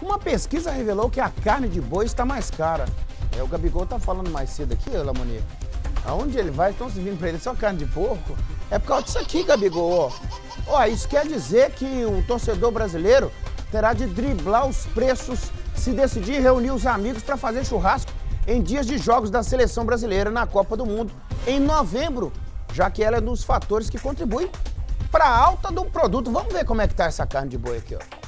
Uma pesquisa revelou que a carne de boi está mais cara. É, o Gabigol tá falando mais cedo aqui, Lamoni. Aonde ele vai, estão servindo para ele só carne de porco. É por causa disso aqui, Gabigol, ó. Isso quer dizer que o torcedor brasileiro terá de driblar os preços se decidir reunir os amigos para fazer churrasco em dias de jogos da seleção brasileira na Copa do Mundo em novembro, já que ela é um dos fatores que contribui para a alta do produto. Vamos ver como é que tá essa carne de boi aqui, ó.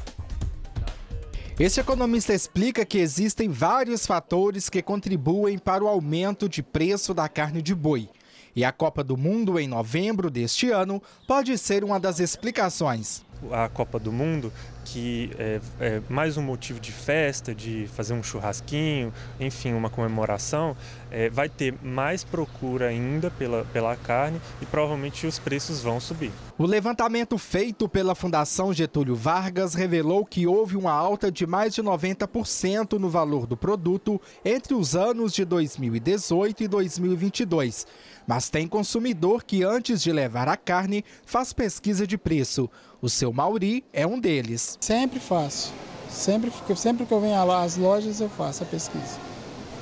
Este economista explica que existem vários fatores que contribuem para o aumento de preço da carne de boi. E a Copa do Mundo em novembro deste ano pode ser uma das explicações a Copa do Mundo, que é, é, mais um motivo de festa, de fazer um churrasquinho, enfim, uma comemoração, é, vai ter mais procura ainda pela, pela carne e provavelmente os preços vão subir. O levantamento feito pela Fundação Getúlio Vargas revelou que houve uma alta de mais de 90% no valor do produto entre os anos de 2018 e 2022. Mas tem consumidor que, antes de levar a carne, faz pesquisa de preço. O seu Mauri é um deles. Sempre faço. Sempre, sempre que eu venho às lojas, eu faço a pesquisa.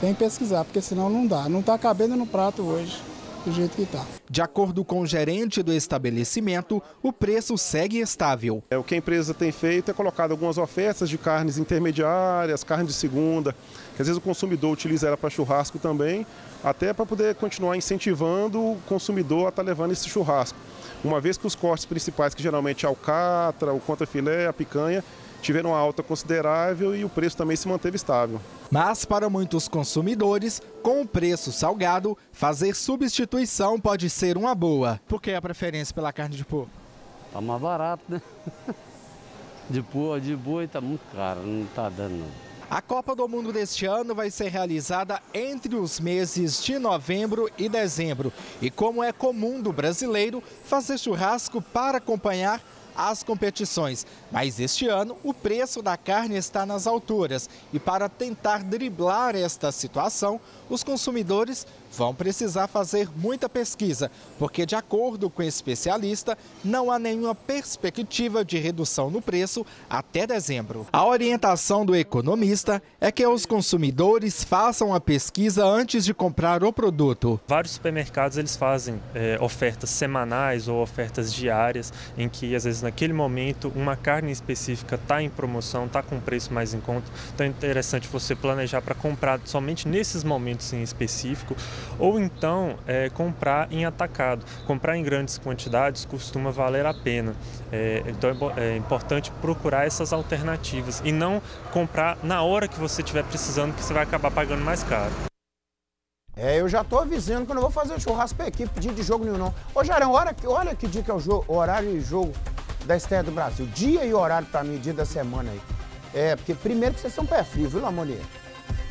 Tem que pesquisar, porque senão não dá. Não está cabendo no prato hoje do jeito que está. De acordo com o gerente do estabelecimento, o preço segue estável. É, o que a empresa tem feito é colocar algumas ofertas de carnes intermediárias, carne de segunda, que às vezes o consumidor utiliza ela para churrasco também, até para poder continuar incentivando o consumidor a estar tá levando esse churrasco. Uma vez que os cortes principais, que geralmente é a alcatra, o contrafilé, a picanha, tiveram uma alta considerável e o preço também se manteve estável. Mas para muitos consumidores, com o preço salgado, fazer substituição pode ser uma boa. Por que a preferência pela carne de porco? Tá mais barato, né? De porco, de boi tá muito caro, não tá dando não. A Copa do Mundo deste ano vai ser realizada entre os meses de novembro e dezembro. E como é comum do brasileiro fazer churrasco para acompanhar as competições. Mas este ano o preço da carne está nas alturas e para tentar driblar esta situação, os consumidores vão precisar fazer muita pesquisa, porque de acordo com especialista, não há nenhuma perspectiva de redução no preço até dezembro. A orientação do economista é que os consumidores façam a pesquisa antes de comprar o produto. Vários supermercados eles fazem é, ofertas semanais ou ofertas diárias, em que às vezes naquele momento uma carne específica está em promoção, está com preço mais em conta. Então é interessante você planejar para comprar somente nesses momentos em específico, ou então é, comprar em atacado. Comprar em grandes quantidades costuma valer a pena. É, então é, é importante procurar essas alternativas e não comprar na hora que você estiver precisando, que você vai acabar pagando mais caro. É, eu já tô avisando que eu não vou fazer churrasco pra equipe, dia de jogo nenhum não. Ô Jarão, olha, olha que dia que é o, jogo, horário de jogo da estreia do Brasil. Dia e horário para mim, dia da semana aí. É, porque primeiro que vocês são pé frio, viu, Lamonier?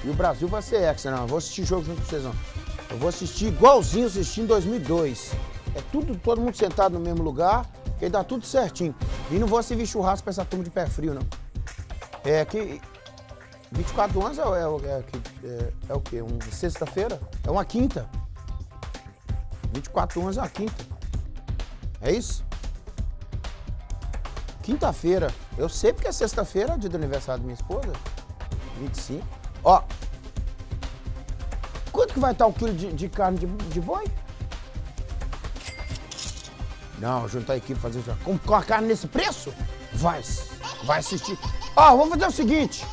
E o Brasil vai ser ex, não. Eu vou assistir jogo junto com vocês, não. Eu vou assistir igualzinho assisti em 2002. É tudo, todo mundo sentado no mesmo lugar, que dá tudo certinho. E não vou servir churrasco pra essa turma de pé frio, não. É que 24 anos é, é, é, é, é o quê? Um, Sexta-feira? É uma quinta. 24 anos é uma quinta. É isso? Quinta-feira. Eu sei porque é sexta-feira, dia do aniversário da minha esposa. 25. Ó. Quanto que vai estar o quilo de, de carne de, de, boi? Não, juntar a equipe fazer. Com, com a carne nesse preço? Vai. Vai assistir. Ó, vamos fazer o seguinte.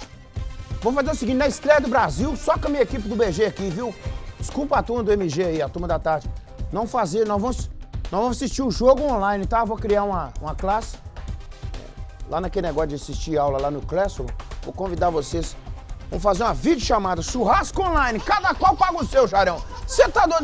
Vamos fazer o seguinte, na estreia do Brasil, só com a minha equipe do BG aqui, viu? Desculpa a turma do MG aí, a turma da tarde. Não fazer, nós vamos, nós vamos assistir o jogo online, tá? Vou criar uma, uma classe lá naquele negócio de assistir aula lá no Classroom, vou convidar vocês. Vamos fazer uma videochamada, churrasco online, cada qual paga o seu, Jarão. Você tá doido?